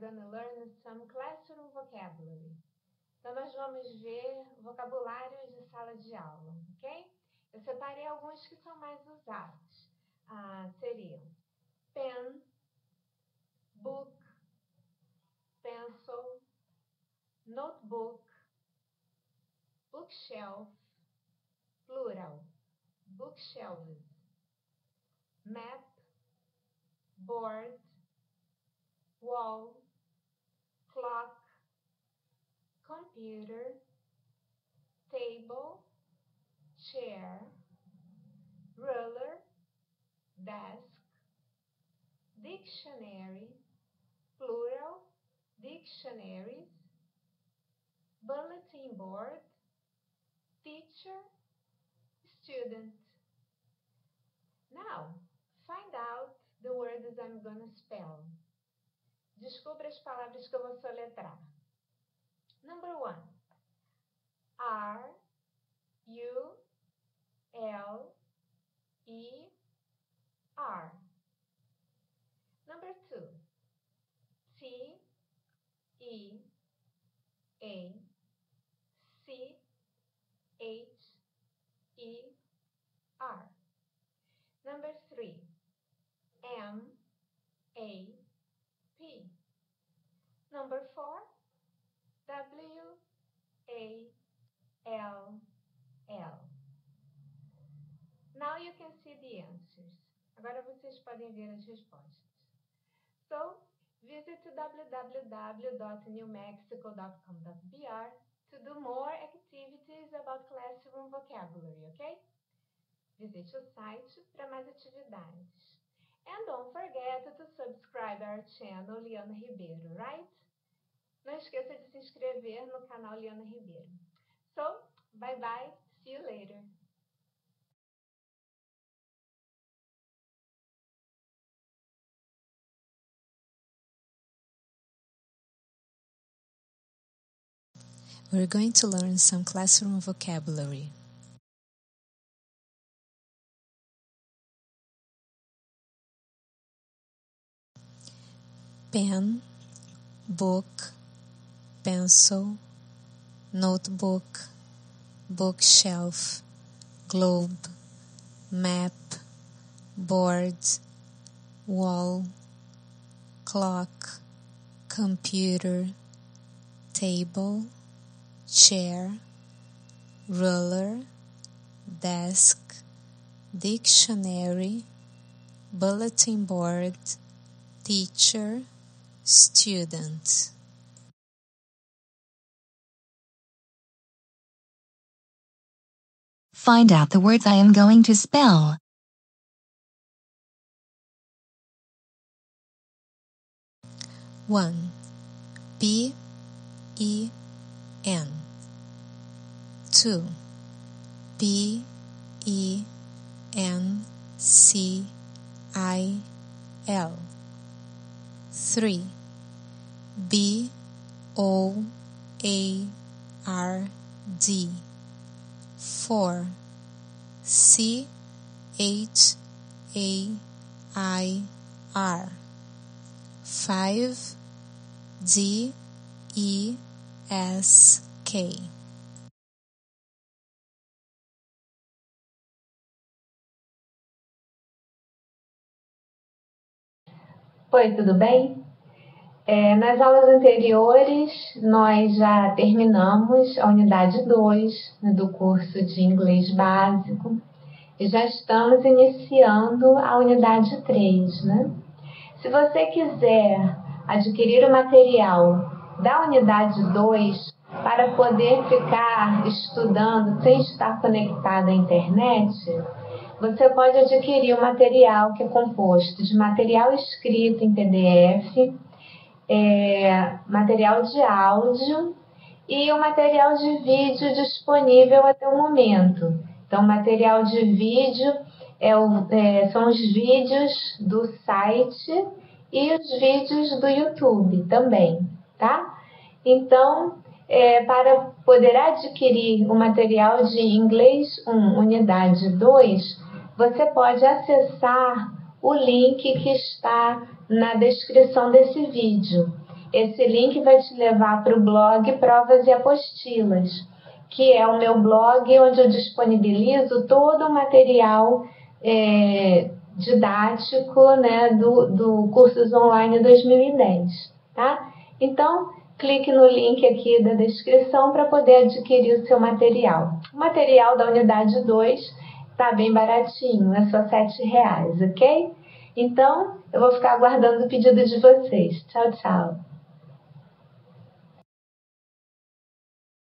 going to learn some classroom vocabulary. Então, nós vamos ver vocabulários de sala de aula, ok? Eu separei alguns que são mais usados. Ah, seriam pen, book, pencil, notebook, bookshelf, plural, bookshelves, map, board, wall, clock, computer, table, chair, ruler, desk, dictionary, plural, dictionaries, bulletin board, teacher, student. Now, find out the words I'm gonna spell. Descubra as palavras que eu vou soletrar. Number one. R U L E R. Number two. T E A C H E R. Number three. M A. Number four. W A L L. Now you can see the answers. Agora vocês podem ver as respostas. So, visit www.newmexico.com.br to do more activities about classroom vocabulary, ok? Visite o site para mais atividades. And don't forget to subscribe our channel Liana Ribeiro, right? Não esqueça de se inscrever no canal Liana Ribeiro. So, bye bye, see you later. We're going to learn some classroom vocabulary. Pen, book, pencil, notebook, bookshelf, globe, map, board, wall, clock, computer, table, chair, ruler, desk, dictionary, bulletin board, teacher, student. Find out the words I am going to spell. One, B, E, N. Two, B, E, N, C, I, L. Three, B, O, A, R, D. Four, C, H, A, I, R. Five, D, E, S, K. Oi, tudo bem? É, nas aulas anteriores, nós já terminamos a unidade 2 do curso de inglês básico e já estamos iniciando a unidade 3, né? Se você quiser adquirir o material da unidade 2 para poder ficar estudando sem estar conectado à internet, você pode adquirir o material que é composto de material escrito em PDF, é, material de áudio e o material de vídeo disponível até o momento. Então, material de vídeo é o, é, são os vídeos do site e os vídeos do YouTube também, tá? Então, é, para poder adquirir o material de inglês 1, unidade 2, você pode acessar o link que está na descrição desse vídeo. esse link vai te levar para o blog Provas e Apostilas, que é o meu blog onde eu disponibilizo todo o material é, didático né, do, do Cursos Online 2010. Tá? Então, clique no link aqui da descrição para poder adquirir o seu material. O material da unidade 2 está bem baratinho, é só R$ reais, ok? Então, eu vou ficar aguardando o pedido de vocês. Tchau, tchau.